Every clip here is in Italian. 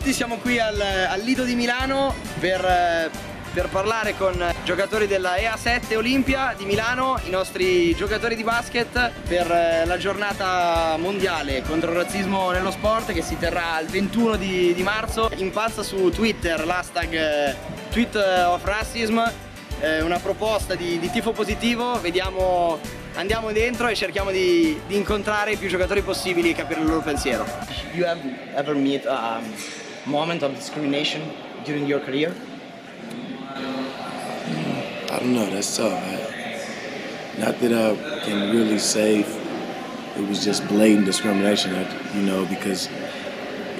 Tutti, siamo qui al, al Lido di Milano per, eh, per parlare con giocatori della EA7 Olimpia di Milano, i nostri giocatori di basket per eh, la giornata mondiale contro il razzismo nello sport che si terrà il 21 di, di marzo. Impazza su Twitter l'hashtag eh, Tweet of Racism, una proposta di, di tifo positivo, vediamo andiamo dentro e cerchiamo di, di, incontrare i più giocatori possibili e capire il loro pensiero. You have ever met um, moment of discrimination during your career? I don't know, that's tough. I, not that I can really say it was just blatant discrimination, you know, because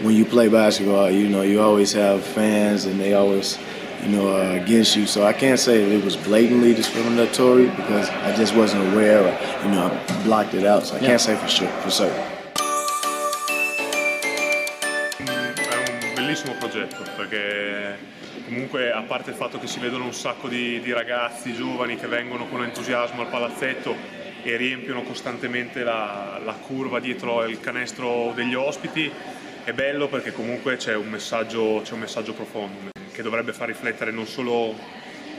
when you play basketball, you know, you always have fans and they always you know, uh, against you. So I can't say it was blatantly discriminatory because I just wasn't aware, or, you know, I blocked it out. So I yeah. can't say for sure, for certain. Bellissimo progetto perché comunque a parte il fatto che si vedono un sacco di, di ragazzi giovani che vengono con entusiasmo al palazzetto e riempiono costantemente la, la curva dietro il canestro degli ospiti, è bello perché comunque c'è un un messaggio profondo che dovrebbe far riflettere non solo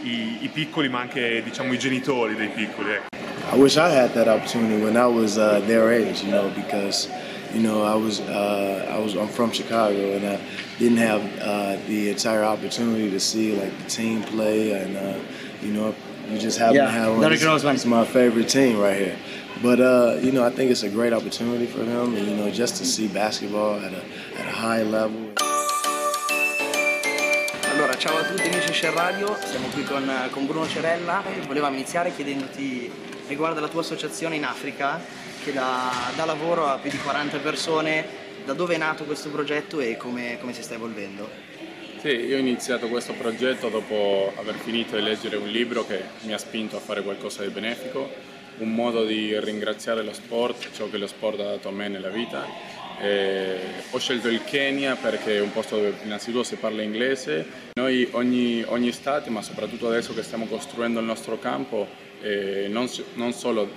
i, i piccoli ma anche diciamo, i genitori dei piccoli. Ecco. I wish I had that opportunity when I was uh, their age, you know, because you know I was uh, I was I'm from Chicago and I didn't have uh, the entire opportunity to see like the team play and uh, you know you just happen yeah, to have one. It's, it's my favorite team right here. But uh, you know, I think it's a great opportunity for them, and you know, just to see basketball at a at a high level. Allora, ciao a tutti amici Share Radio, siamo qui con, con Bruno Cerella e volevamo iniziare chiedendoti riguardo alla tua associazione in Africa che dà, dà, lavoro a più di 40 persone, da dove è nato questo progetto e come, come si sta evolvendo? Sì, io ho iniziato questo progetto dopo aver finito di leggere un libro che mi ha spinto a fare qualcosa di benefico, un modo di ringraziare lo sport, ciò che lo sport ha dato a me nella vita eh, ho scelto il Kenya perché è un posto dove innanzitutto si parla inglese. Noi ogni, ogni estate, ma soprattutto adesso che stiamo costruendo il nostro campo, eh, non, non, solo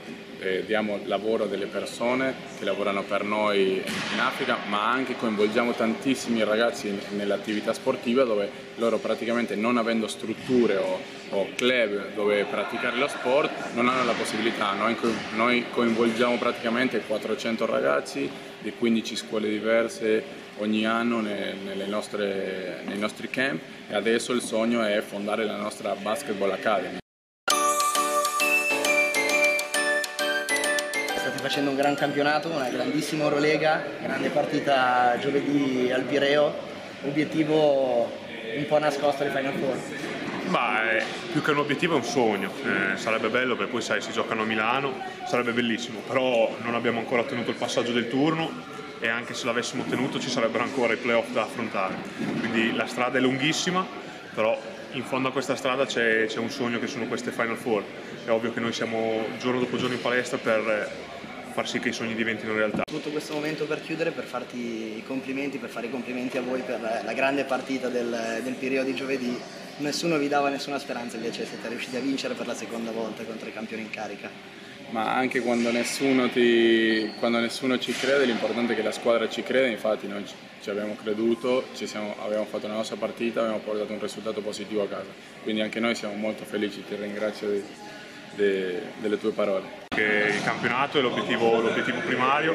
eh, diamo lavoro a delle persone che lavorano per noi in Africa, ma anche coinvolgiamo tantissimi ragazzi nell'attività sportiva dove loro praticamente non avendo strutture o, o, club dove praticare lo sport non hanno la possibilità. Noi, noi coinvolgiamo praticamente 400 ragazzi di 15 scuole diverse ogni anno nostre, nei nostri camp e adesso il sogno è fondare la nostra Basketball Academy. State facendo un gran campionato, una grandissima Eurolega, grande partita giovedì al Pireo, obiettivo un po' nascosto di Final Four. Ma è, più che un obiettivo è un sogno, eh, sarebbe bello perché poi sai si giocano a Milano, sarebbe bellissimo, però non abbiamo ancora ottenuto il passaggio del turno e anche se l'avessimo ottenuto ci sarebbero ancora i playoff da affrontare, quindi la strada è lunghissima, però in fondo a questa strada c'è, un sogno che sono queste Final Four, è ovvio che noi siamo giorno dopo giorno in palestra per far sì che i sogni diventino realtà. Tutto questo momento per chiudere, per farti i complimenti, per fare i complimenti a voi per la grande partita del, del periodo di giovedì nessuno vi dava nessuna speranza, invece siete riusciti a vincere per la seconda volta contro i campioni in carica. Ma anche quando nessuno, ti, quando nessuno ci crede, l'importante è che la squadra ci crede, infatti noi ci abbiamo creduto, ci siamo, abbiamo fatto la nostra partita, abbiamo portato un risultato positivo a casa, quindi anche noi siamo molto felici, ti ringrazio di, di, delle tue parole. Il campionato è l'obiettivo, l'obiettivo primario,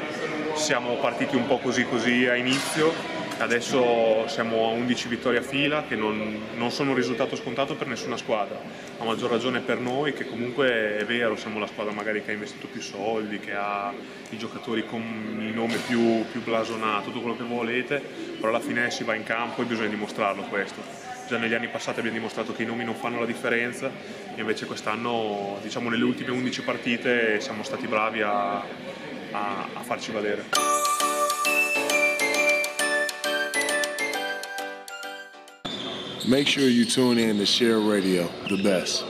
siamo partiti un po' così così a inizio, Adesso siamo a 11 vittorie a fila, che non, non, sono un risultato scontato per nessuna squadra, a maggior ragione per noi, che comunque è vero, siamo la squadra magari che ha investito più soldi, che ha i giocatori con il nome più, più blasonato, tutto quello che volete, però alla fine si va in campo e bisogna dimostrarlo questo. Già negli anni passati abbiamo dimostrato che i nomi non fanno la differenza invece quest'anno, diciamo nelle ultime 11 partite, siamo stati bravi a, a, a farci valere. Make sure you tune in to Share Radio, the best.